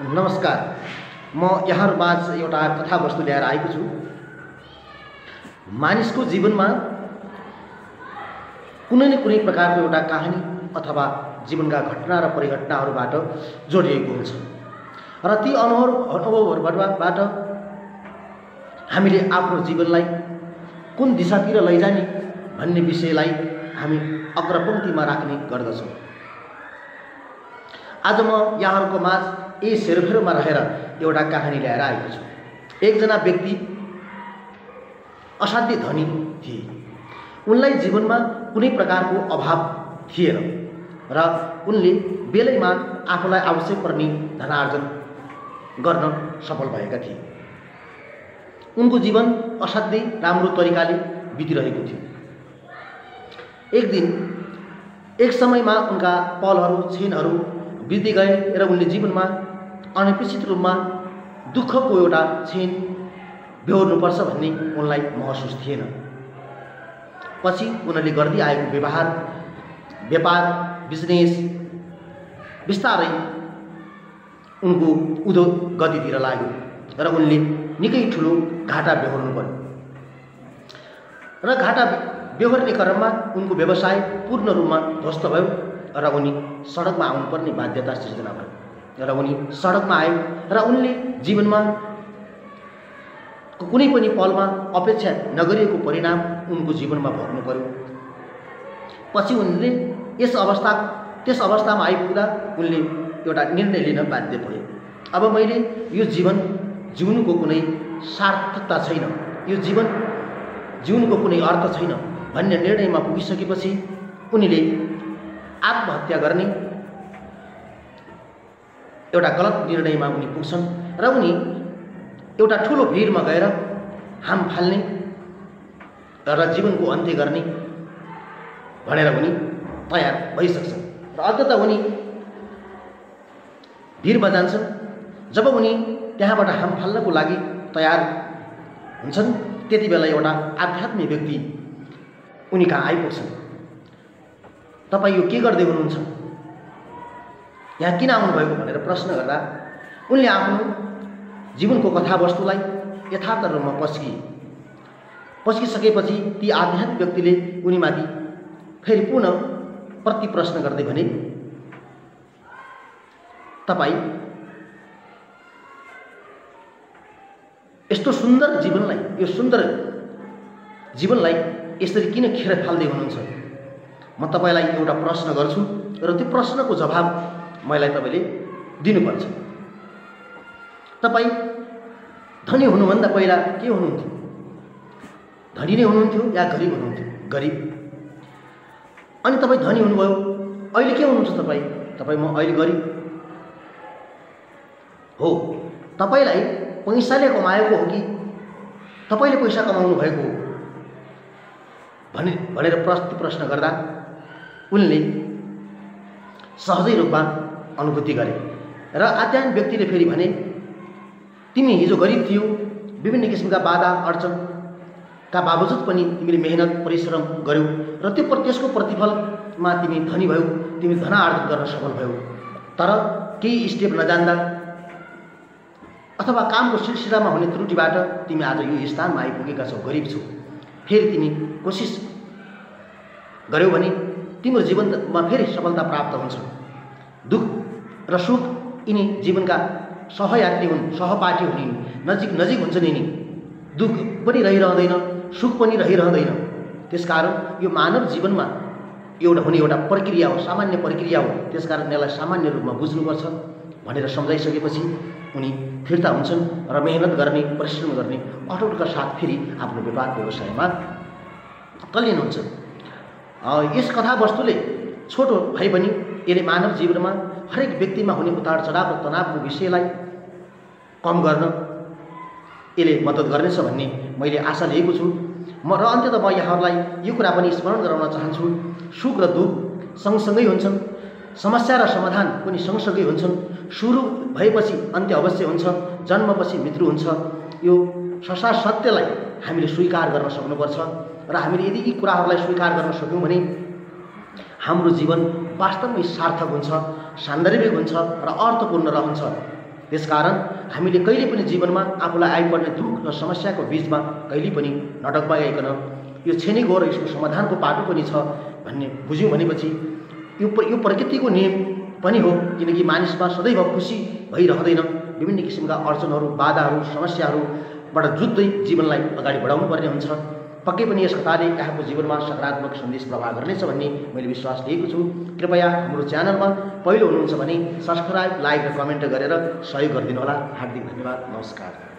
नमस्कार। म यहाँहरूमाझ एउटा कथावस्तु ल्याएर आएको छु। मानिसको जीवनमा कुनै न कुनै प्रकारको एउटा कहानी अथवा जीवनका घटना र परिघटनाहरूबाट जोडिएको हुन्छ। र ती अनुभव अनुभवहरूबाट हामीले आफ्नो जीवनलाई कुन दिशातिर लैजाने भन्ने विषयलाई हामी अग्रपङ्क्तिमा राख्ने गर्दछौँ। आज म यहाँहरूको माझ यही सेरोफेरोमा रहेर एउटा कहानी ल्याएर आएको छु। एकजना व्यक्ति असाध्यै धनी थिए। उनलाई जीवनमा कुनै प्रकारको अभाव थिएन र उनले बेलैमा आफूलाई आवश्यक पर्ने धनार्जन गर्न सफल भएका थिए। उनको जीवन असाध्यै राम्रो तरिकाले बितिरहेको थियो। एक दिन एक समयमा उनका पलहरू क्षणहरू बित्दै गए र उनले जीवनमा अनपेक्षित रूपमा दुःखको एउटा क्षण बेहोर्नुपर्छ भन्ने उनलाई महसुस थिएन। पछि उनीहरूले गर्दै आएको व्यवहार व्यापार बिजनेस बिस्तारै उनको उधो गतितिर लाग्यो र उनले निकै ठुलो घाटा बेहोर्नु पर्यो। र घाटा बेहोर्ने क्रममा उनको व्यवसाय पूर्ण रूपमा ध्वस्त भयो र उनी सडकमा आउनुपर्ने बाध्यता सिर्जना भयो। र उनी सडकमा आयो र उनले जीवनमा कुनै पनि पलमा अपेक्षा नगरिएको परिणाम उनको जीवनमा भोग्नु पर्यो। पछि उनले यस अवस्था त्यस अवस्थामा आइपुग्दा उनले एउटा निर्णय लिन बाध्य भए अब मैले यो जीवन जिउनुको कुनै सार्थकता छैन। यो जीवन जिउनुको कुनै अर्थ छैन भन्ने निर्णयमा पुगिसकेपछि उनीले आत्महत्या गर्ने एउटा गलत निर्णयमा उनी पुग्छन् र उनी एउटा ठुलो भिडमा गएर हाम फाल्ने र जीवनको अन्त्य गर्ने भनेर उनी तयार भइसक्छन्। र अन्तत उनी भिरमा जान्छन्। जब उनी त्यहाँबाट हाम फाल्नको लागि तयार हुन्छन् त्यति बेला एउटा आध्यात्मिक व्यक्ति उनी कहाँ आइपुग्छन्? तपाईँ यो के गर्दै हुनुहुन्छ? यहाँ किन आउनुभएको भनेर प्रश्न गर्दा उनले आफ्नो जीवनको कथावस्तुलाई यथार्थ रूपमा पस्किए। पस्किसकेपछि ती आध्यात्मिक व्यक्तिले उनीमाथि फेरि पुनः प्रति प्रश्न गर्दै भने तपाईँ यस्तो सुन्दर जीवनलाई यो सुन्दर जीवनलाई यसरी किन खेर फाल्दै हुनुहुन्छ? म तपाईँलाई एउटा प्रश्न गर्छु र त्यो प्रश्नको जवाब मलाई तपाईँले दिनुपर्छ। तपाईँ धनी हुनुभन्दा पहिला के हुनुहुन्थ्यो? धनी नै हुनुहुन्थ्यो या गरिब हुनुहुन्थ्यो? गरिब। अनि तपाईँ धनी हुनुभयो अहिले के हुनुहुन्छ तपाईँ? तपाईँ म अहिले गरिब। हो तपाईँलाई पैसाले कमाएको हो कि? तपाईँले पैसा कमाउनु भएको हो? भने भनेर प्रश्न प्रश्न गर्दा उनले सहजै रूपमा अनुभूति गरे। र आध्यात्मिक व्यक्तिले फेरि भने तिमी हिजो गरिब थियौ विभिन्न किसिमका बाधा अडचनका बावजुद पनि तिमीले मेहनत परिश्रम गर्यौ र त्यो त्यसको प्रतिफलमा तिमी धनी भयौ तिमी धनार्जन गर्न सफल भयौ। तर केही स्टेप नजान्दा अथवा कामको सिलसिलामा हुने त्रुटिबाट तिमी आज यो स्थानमा आइपुगेका छौ गरिब छौ। फेरि तिमी कोसिस गऱ्यौ भने तिम्रो जीवनमा फेरि सफलता प्राप्त हुन्छ। दुःख र सुख यिनी जीवनका सहयात्री हुन् सहपाठी हुन् यिनी। नजिक नजिक हुन्छन् यिनी। दुःख पनि रहिरहँदैन सुख पनि रहिरहँदैन। त्यसकारण यो मानव जीवनमा एउटा हुने एउटा प्रक्रिया हो सामान्य प्रक्रिया हो। त्यसकारण यसलाई सामान्य रूपमा बुझ्नुपर्छ भनेर सम्झाइसकेपछि उनी फिर्ता हुन्छन् र मेहनत गर्ने परिश्रम गर्ने अटोटका साथ फेरि आफ्नो व्यापार व्यवसायमा तल्लिन हुन्छ यस कथावस्तुले छोटो भए पनि यसले मानव जीवनमा हरेक व्यक्तिमा हुने उतार चढाव र तनावको विषयलाई कम गर्न यसले मद्दत गर्नेछ भन्ने मैले आशा लिएको छु। म र अन्त्यत म यहाँहरूलाई यो कुरा पनि स्मरण गराउन चाहन्छु। सुख र दुःख सँगसँगै हुन्छन्। समस्या र समाधान पनि सँगसँगै हुन्छन्। सुरु भएपछि अन्त्य अवश्य हुन्छ। जन्मपछि मृत्यु हुन्छ। यो संसार सत्यलाई हामीले स्वीकार गर्न सक्नुपर्छ। र हामीले यदि यी कुराहरूलाई स्वीकार गर्न सक्यौँ भने हाम्रो जीवन वास्तवमै सार्थक हुन्छ सान्दर्भिक हुन्छ र अर्थपूर्ण रहन्छ त्यसकारण हामीले कहिले पनि जीवनमा आफूलाई आइपर्ने दुःख र समस्याको बिचमा कहिले पनि नडकबाइकन यो छेनी गएर यसको समाधानको पाटो पनि छ भन्ने बुझ्यौँ भनेपछि यो यो प्रकृतिको नियम पनि हो किनकि मानिसमा सदैव खुसी भइरहँदैन। विभिन्न किसिमका अडचनहरू बाधाहरू समस्याहरूबाट जुत्दै जीवनलाई अगाडि बढाउनु पर्ने हुन्छ। पक्कै पनि यस कथाले यहाँको जीवनमा सकारात्मक सन्देश प्रभाव गर्नेछ भन्ने मैले विश्वास लिएको छु। कृपया हाम्रो च्यानलमा पहिलो हुनुहुन्छ भने सब्सक्राइब लाइक र कमेन्ट गरेर सहयोग गरिदिनु होला हार्दिक धन्यवाद। नमस्कार।